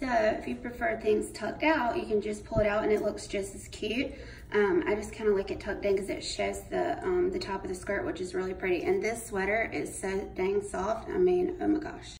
So if you prefer things tucked out, you can just pull it out and it looks just as cute. Um, I just kind of like it tucked in because it shows the um, the top of the skirt, which is really pretty. And this sweater is so dang soft. I mean, oh my gosh.